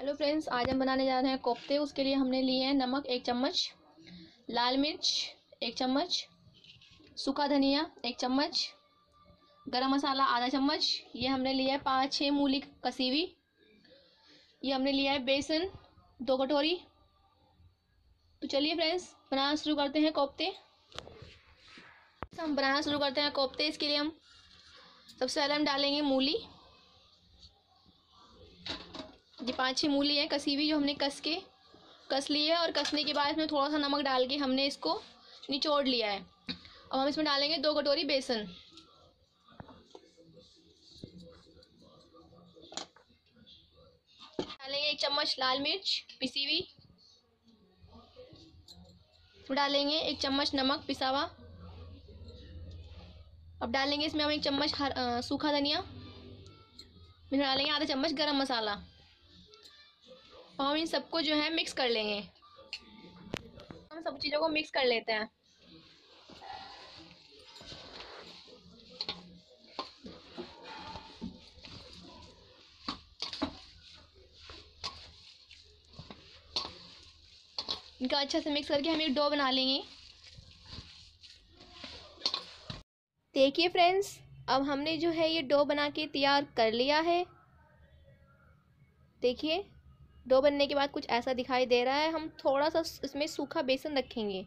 Hello friends आज हम बनाने जा रहे हैं कोफ्ते। उसके लिए हमने लिए हैं नमक, एक चम्मच, लाल मिर्च, एक चम्मच, सूखा धनिया, एक चम्मच, गरम मसाला, आधा चम्मच। ये हमने लिया है पाँच छः मूली कसी हुई ये हमने लिया है बेसन, दो कटोरी। तो चलिए फ्रेंड्स बनाना शुरू करते हैं कोफ्ते। हम बनाना शुरू करते हैं कोफ्ते। इसके लिए हम, सबसे पहले हम डालेंगे मूली। ये पाँच छः मूली है, कसी हुई जो हमने कस के, कस ली है और कसने के बाद इसमें थोड़ा सा नमक डाल के हमने इसको निचोड़ लिया है। अब हम इसमें डालेंगे दो कटोरी बेसन। डालेंगे एक चम्मच लाल मिर्च पिसी हुई। डालेंगे एक चम्मच नमक पिसा हुआ अब डालेंगे इसमें हम एक चम्मच सूखा धनिया। फिर डालेंगे आधा चम्मच गरम मसाला। हम इन सबको जो है मिक्स कर लेंगे। हम सब चीज़ों को मिक्स कर लेते हैं। इनका अच्छा से मिक्स करके हम एक डो बना लेंगे। देखिए फ्रेंड्स अब हमने जो है ये डो बना के तैयार कर लिया है। देखिए। डो बनने के बाद कुछ ऐसा दिखाई दे रहा है, हम थोड़ा सा, इसमें सूखा बेसन रखेंगे।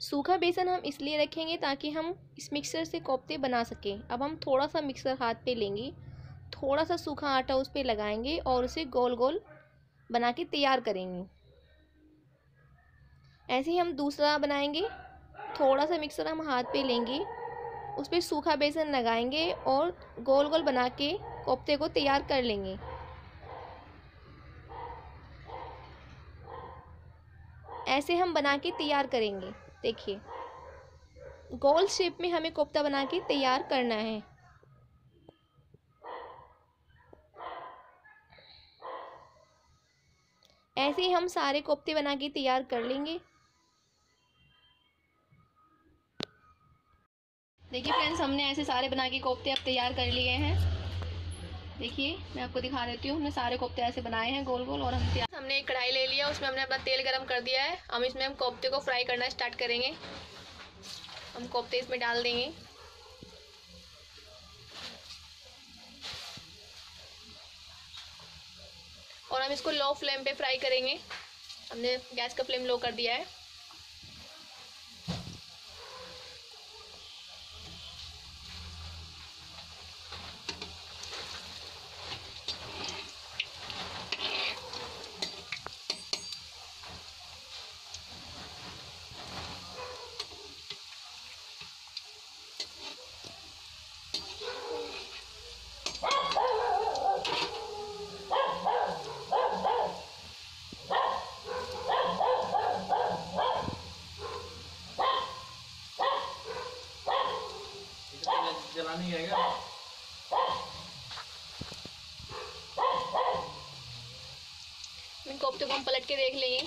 सूखा बेसन हम इसलिए रखेंगे ताकि हम इस मिक्सर से कोफ्ते बना सकें। अब हम थोड़ा सा मिक्सर हाथ पे लेंगे थोड़ा सा सूखा आटा उस पर लगाएँगे और उसे गोल गोल बना के तैयार करेंगे। ऐसे ही हम दूसरा बनाएँगे थोड़ा सा मिक्सर हम हाथ पे लेंगे, उस पर सूखा बेसन लगाएँगे और गोल गोल बना के कोफ्ते को तैयार कर लेंगे। ऐसे हम बना के तैयार करेंगे। देखिए। गोल शेप में हमें कोफ्ता बना के तैयार करना है। ऐसे ही हम सारे कोफ्ते बना के तैयार कर लेंगे। देखिए फ्रेंड्स, हमने ऐसे सारे बना के कोफ्ते अब तैयार कर लिए हैं। देखिए, मैं आपको दिखा देती हूँ। हमने सारे कोफ्ते ऐसे बनाए हैं, गोल गोल, और हम हमने एक कढ़ाई ले लिया उसमें हमने अपना तेल गरम कर दिया है। हम इसमें हम कोफ्ते को फ्राई करना स्टार्ट करेंगे। हम कोफ्ते इसमें डाल देंगे। और हम इसको लो फ्लेम पे फ्राई करेंगे। हमने गैस का फ्लेम लो कर दिया है। कोफ्ते को हम पलट के देख लेंगे।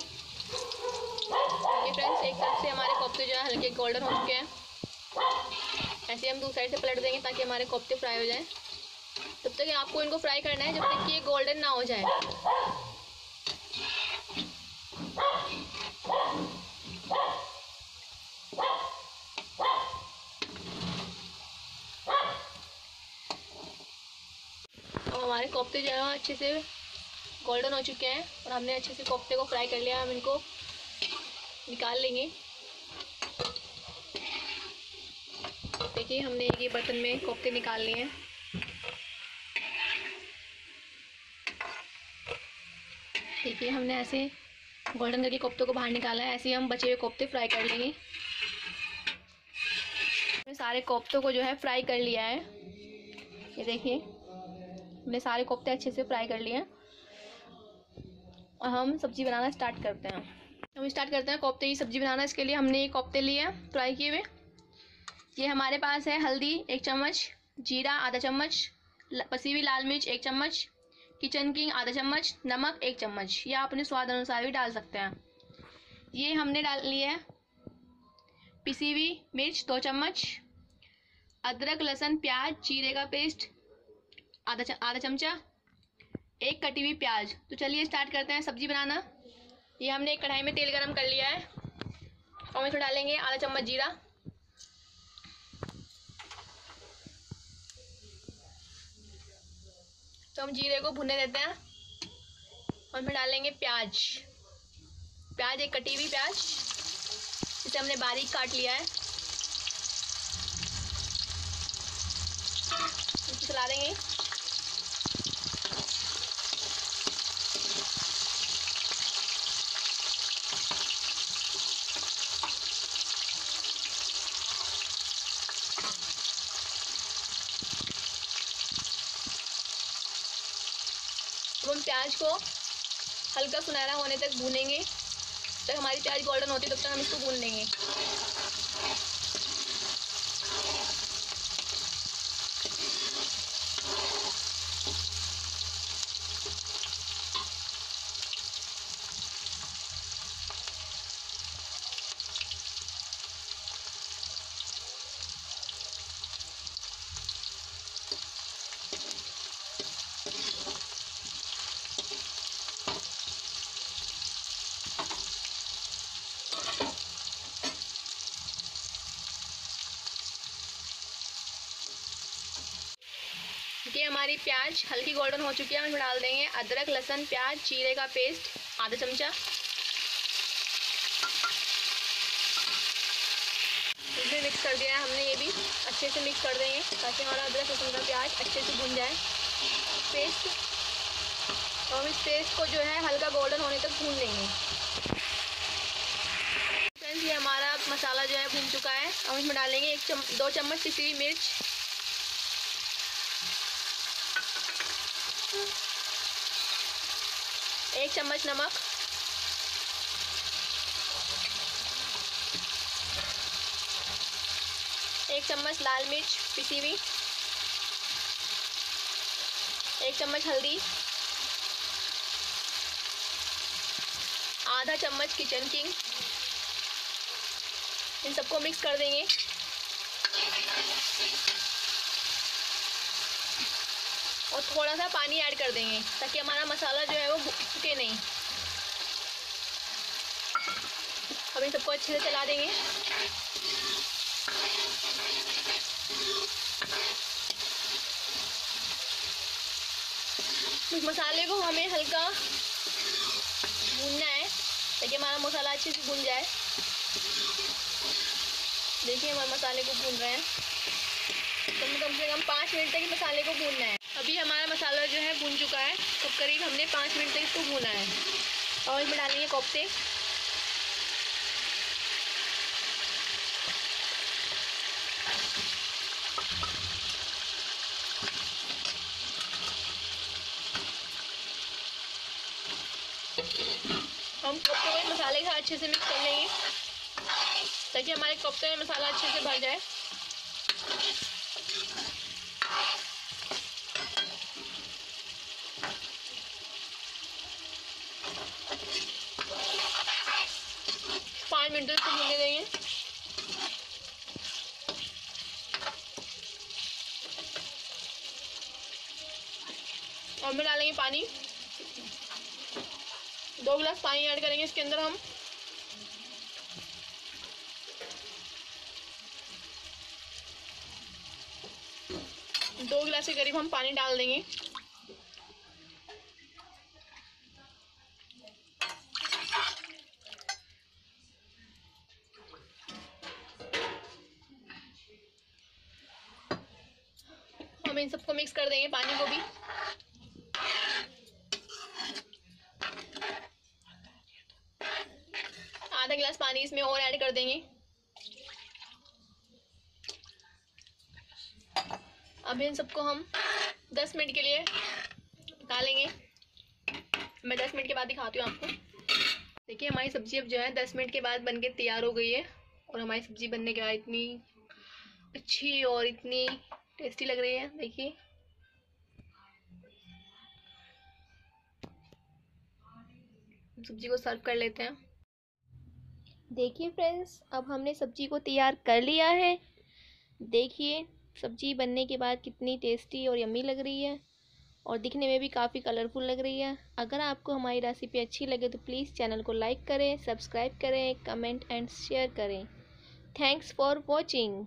देखिए फ्रेंड्स एक साइड से हमारे कोफ्ते जो है, हल्के गोल्डन हो चुके हैं। ऐसे हम दूसरी साइड से पलट देंगे ताकि हमारे कोफ्ते फ्राई हो जाए। तब तक आपको इनको फ्राई करना है, जब तक कि ये गोल्डन ना हो जाए। हमारे कोफ्ते जो है अच्छे से गोल्डन हो चुके हैं और हमने अच्छे से कोफ्ते को फ्राई कर लिया। हम इनको निकाल लेंगे। देखिए, हमने ही बर्तन में कोफ्ते निकाल लिए हैं। देखिए, हमने ऐसे गोल्डन करके कोफ्तों को बाहर निकाला है। ऐसे ही हम बचे हुए कोफ्ते फ्राई कर लेंगे। हमने सारे कोफ्तों को जो है फ्राई कर लिया है। ये देखिए, हमने सारे कोफ्ते अच्छे से फ्राई कर लिए हैं। और हम सब्ज़ी बनाना स्टार्ट करते हैं। हम स्टार्ट करते हैं कोफ्ते की सब्ज़ी बनाना, इसके लिए हमने ये कोफ्ते लिए हैं फ्राई किए हुए। ये हमारे पास है हल्दी एक चम्मच, जीरा आधा चम्मच पसी हुई लाल मिर्च एक चम्मच किचन किंग आधा चम्मच, नमक एक चम्मच। या अपने स्वाद अनुसार भी डाल सकते हैं। ये हमने डाल लिया है पिसी हुई मिर्च दो चम्मच, अदरक, लहसुन, प्याज, जीरे का पेस्ट आधा आधा चमचा एक कटी हुई प्याज। तो चलिए स्टार्ट करते हैं सब्ज़ी बनाना। ये हमने एक कढ़ाई में तेल गरम कर लिया है। और इसमें डालेंगे आधा चम्मच जीरा। तो हम जीरे को भुनने देते हैं। और फिर डालेंगे प्याज। प्याज, एक कटी हुई प्याज। इसे हमने बारीक काट लिया है। चला देंगे। हम प्याज को हल्का सुनहरा होने तक भूनेंगे। जब हमारी प्याज गोल्डन होती है, तब तक हम इसको भून लेंगे। ये हमारी प्याज। हल्की गोल्डन हो चुकी है, हम इसमें डाल देंगे अदरक, लहसुन, प्याज, जीरे का पेस्ट आधा चमचा। इसमें मिक्स कर दिया है हमने ये भी। अच्छे से मिक्स कर देंगे ताकि हमारा अदरक, लहसुन का प्याज अच्छे से भुन जाए। पेस्ट और हम इस पेस्ट को जो है हल्का गोल्डन होने तक भून लेंगे। फ्रेंड्स ये हमारा मसाला जो है भून चुका है। हम इसमें डालेंगे एक चम, दो चम्मच पिसी मिर्च। एक चम्मच नमक। एक चम्मच लाल मिर्च पिसी हुई। एक चम्मच हल्दी। आधा चम्मच किचन किंग। इन सबको मिक्स कर देंगे। और थोड़ा सा पानी ऐड कर देंगे, ताकि हमारा मसाला जो है वो सूखे नहीं। अब इन सबको अच्छे से चला देंगे। मसाले को हमें हल्का भूनना है, ताकि हमारा मसाला अच्छे से भून जाए। देखिए, हमारे मसाले को भून रहे हैं। तो कम से कम पाँच मिनट तक मसाले को भूनना है। अभी हमारा मसाला जो है भून चुका है। तो करीब हमने पाँच मिनट तक इसको भूना है। और इसमें डालेंगे कोफ्ते। हम कोफ्ते को मसाले के साथ अच्छे से मिक्स कर लेंगे, ताकि हमारे कोफ्ते में मसाला अच्छे से भर जाए। पाँच मिनट तक भूनने देंगे और में डालेंगे पानी। दो गिलास पानी ऐड करेंगे इसके अंदर हम। दो गिलास के करीब हम पानी डाल देंगे। मिक्स कर देंगे पानी को भी। आधा गिलास पानी इसमें और ऐड कर देंगे। अब इन सबको हम 10 मिनट के लिए डालेंगे मैं 10 मिनट के बाद दिखाती हूँ आपको। देखिए, हमारी सब्ज़ी अब जो है 10 मिनट के बाद बनके तैयार हो गई है। और हमारी सब्ज़ी बनने के बाद इतनी अच्छी और इतनी टेस्टी लग रही है। देखिए सब्ज़ी को सर्व कर लेते हैं। देखिए फ्रेंड्स, अब हमने सब्ज़ी को तैयार कर लिया है। देखिए, सब्ज़ी बनने के बाद कितनी टेस्टी और यम्मी लग रही है और दिखने में भी काफ़ी कलरफुल लग रही है। अगर आपको हमारी रेसिपी अच्छी लगे तो प्लीज़ चैनल को लाइक करें सब्सक्राइब करें कमेंट एंड शेयर करें। Thanks for watching